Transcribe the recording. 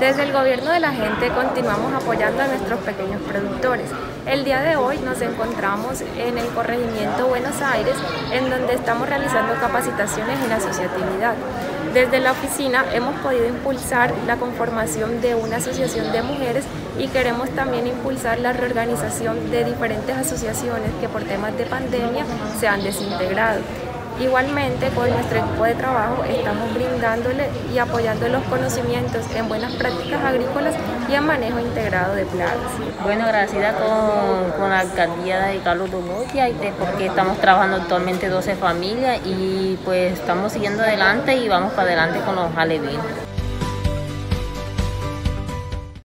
Desde el gobierno de la gente continuamos apoyando a nuestros pequeños productores. El día de hoy nos encontramos en el corregimiento Buenos Aires, en donde estamos realizando capacitaciones en asociatividad. Desde la oficina hemos podido impulsar la conformación de una asociación de mujeres y queremos también impulsar la reorganización de diferentes asociaciones que por temas de pandemia se han desintegrado. Igualmente, con nuestro equipo de trabajo estamos brindándole y apoyando los conocimientos en buenas prácticas agrícolas y en manejo integrado de plagas. Bueno, agradecida con, la alcaldía de Carlos Domotia porque estamos trabajando actualmente 12 familias y pues estamos siguiendo adelante y vamos para adelante con los alevinos.